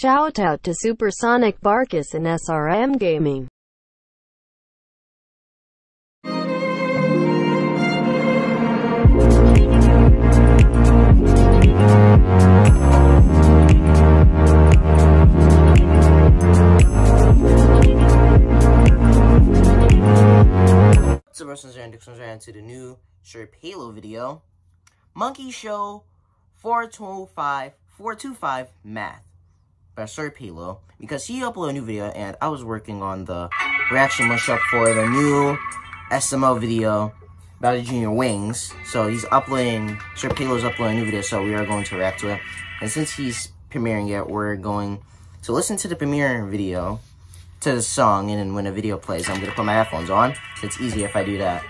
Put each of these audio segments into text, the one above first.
Shout out to Supersonic Barkus and SRM Gaming. What's up, Russell and Dixon to the new Sharp Halo video. Monkey Show 425 425 Math by Sir Pelo because he uploaded a new video and I was working on the reaction mashup for the new SML video about the junior wings. So he's uploading Sharp Halo's uploading a new video, so we are going to react to it. And since he's premiering it, we're going to listen to the premiere video to the song, and then when the video plays, I'm gonna put my headphones on. So it's easier if I do that.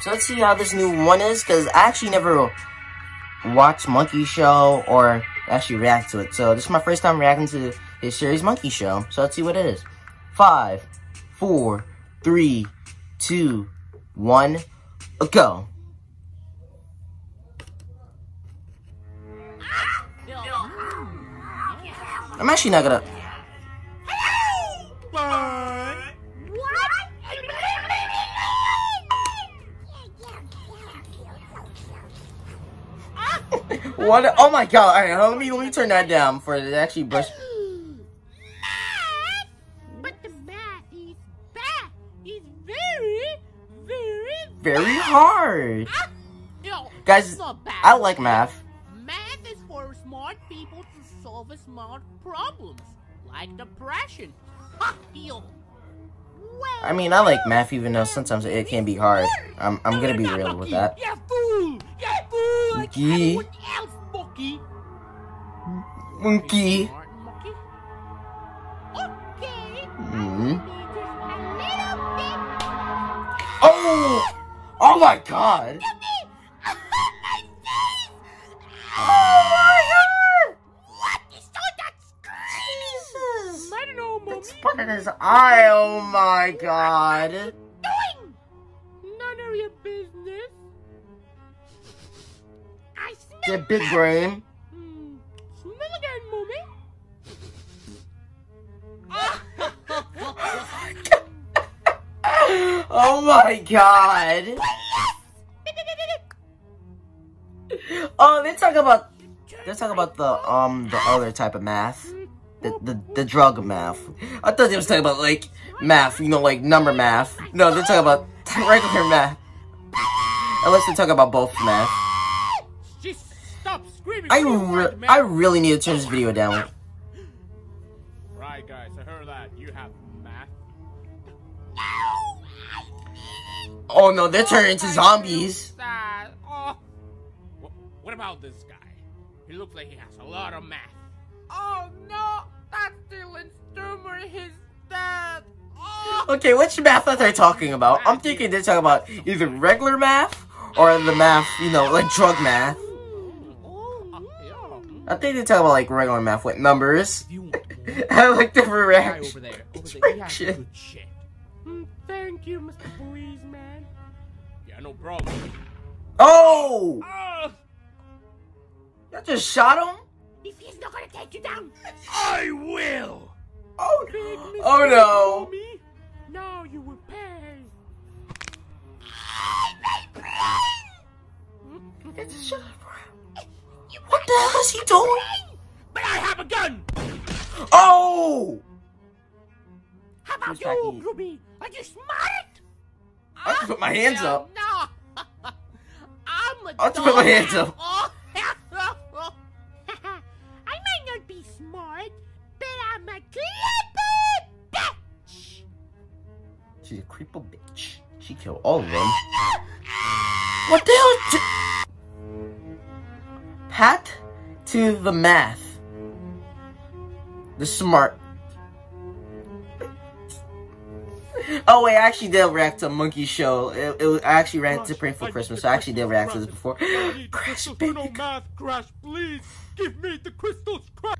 So let's see how this new one is, because I actually never watched Monkey Show or actually react to it. So this is my first time reacting to this series Monkey Show. So let's see what it is. Five, four, three, two, one, go. I'm actually not gonna. what? Oh my god! All right, let me let me turn that down for it actually brush. But the math is bad. It's very, very, Very hard, Ah, no, guys. it's not bad. I like math. Math solve problems, like depression. Ha, I mean, I like math, even though sometimes it can be hard. I'm I'm gonna be real with that. Yeah, fool. Yeah, fool. Like Monkey. else, Monkey. Monkey. Monkey. Okay. Mm-hmm. Just a little bit. Oh! Oh my god! It's his eye. Oh my god! doing? None of your business. I smell. Get big brain. Hmm. Smell again, mommy. Oh my god! Oh, they talk about they talk about the um the other type of math, the the the drug math. I thought they was talking about like math, you know, like number math. No, they're talking about regular math. Unless they're talking about both math. Stop screaming. I re. I really need to turn this video down. Right, guys, I heard that you have math. Oh no, they're turning into zombies. Oh. oh. What, what about this guy? He looks like he has a lot of math. Oh no, that's Dylan Sturmer, his dad. Oh. Okay, which math are they talking about? I'm thinking they're talking about either regular math or the math, you know, like drug math. I think they're talking about like regular math with numbers. I like the reaction. over there. Over there. He shit. Mm, Thank you, Mr. Policeman. Yeah, no problem. Oh! Ah, Y'all just shot him? If he's not gonna take you down, I will. Oh, big mistake, oh no. mommy. Now you will pay. It's a shot. What the hell is he doing? But I have a gun. Oh! How about Who's you, attacking you? Ruby? Are you smart? I have to put my hands up. No. I'm a I have to put my hands up. Oh, Clever bitch. She's a creeper bitch. She killed all of them. What the hell? Pat to the math. The smart. Oh wait, I actually did react to Monkey Show. It, it was, I actually reacted to Pray for Christmas, so I actually did react to this before. Crash math, Crash, please give me the crystals, Crash.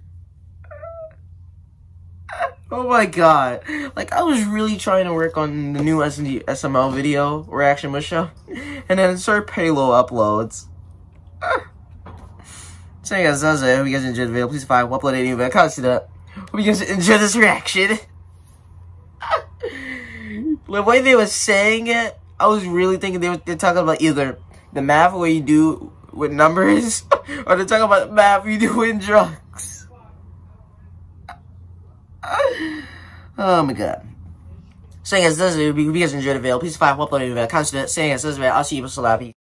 Oh my god. Like, I was really trying to work on the new SML video reaction show. And then Sir Pelo uploads. So you guys, that's it. Hope you guys enjoyed the video. Please find upload any. Can't see that. Hope you guys enjoyed this reaction. the way they were saying it, I was really thinking they were they're talking about either the math where you do with numbers, or they're talking about math you do in drugs. Oh my god. So guys, this is if you guys enjoyed the video, please find upload the video. Consider saying guys, this is I'll see you so happy.